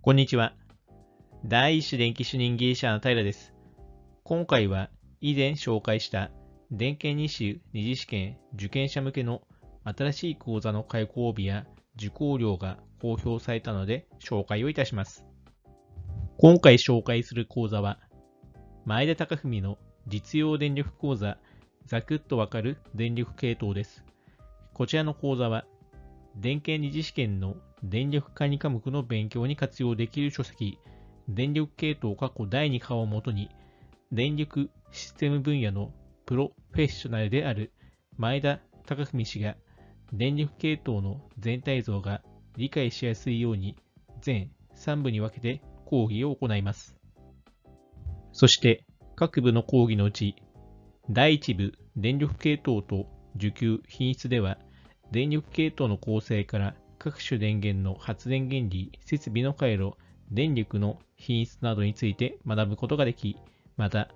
こんにちは。第一種電気主任技者の平です。今回は以前紹介した電検2種二次試験受験者向けの新しい講座の開講日や受講料が公表されたので紹介をいたします。今回紹介する講座は前田隆文の実用電力講座ざくっとわかる電力系統です。こちらの講座は電検二次試験の電力管理科目の勉強に活用できる書籍、電力系統過去第2課をもとに、電力システム分野のプロフェッショナルである前田隆文氏が、電力系統の全体像が理解しやすいように、全3部に分けて講義を行います。そして、各部の講義のうち、第1部電力系統と受給品質では、電力系統の構成から各種電源の発電原理、設備の回路、電力の品質などについて学ぶことができ、また、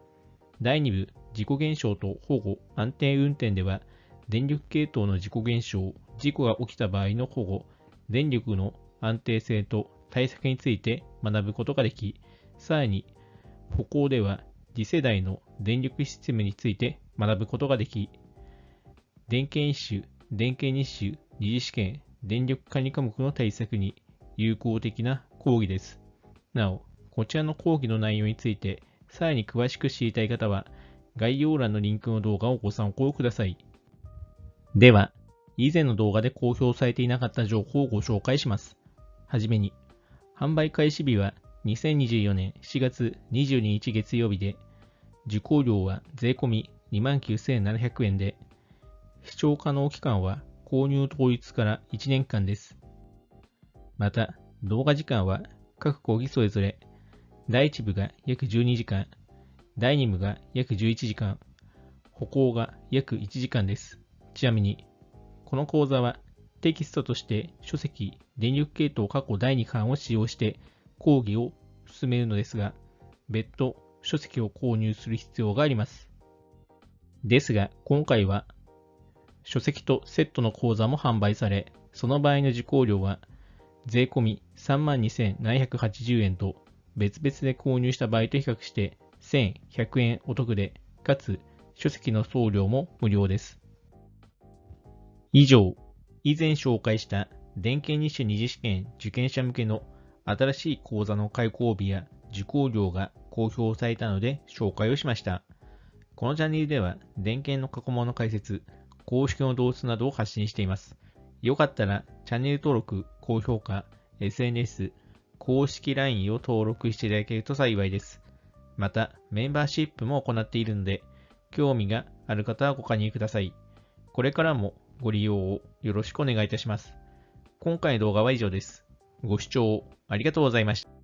第2部自己現象と保護、安定運転では、電力系統の自己現象、事故が起きた場合の保護、電力の安定性と対策について学ぶことができ、さらに、歩行では次世代の電力システムについて学ぶことができ、電検一種電気日種二次試験電力管理科目の対策に有効的な講義です。なお、こちらの講義の内容について、さらに詳しく知りたい方は、概要欄のリンクの動画をご参考ください。では、以前の動画で公表されていなかった情報をご紹介します。はじめに、販売開始日は2024年7月22日月曜日で、受講料は税込29,700円で、視聴可能期間は購入当日から1年間です。また、動画時間は各講義それぞれ、第1部が約12時間、第2部が約11時間、歩行が約1時間です。ちなみに、この講座はテキストとして書籍電力系統過去第2巻を使用して講義を進めるのですが、別途書籍を購入する必要があります。ですが、今回は書籍とセットの講座も販売され、その場合の受講料は税込32,780円と別々で購入した場合と比較して1100円お得で、かつ書籍の送料も無料です。以上、以前紹介した電検日種二次試験受験者向けの新しい講座の開講日や受講料が公表されたので紹介をしました。このチャンネルでは電検の過去問の解説、公式の動画などを発信しています。よかったらチャンネル登録、高評価、SNS、公式 LINE を登録していただけると幸いです。また、メンバーシップも行っているので、興味がある方はご加入ください。これからもご利用をよろしくお願いいたします。今回の動画は以上です。ご視聴ありがとうございました。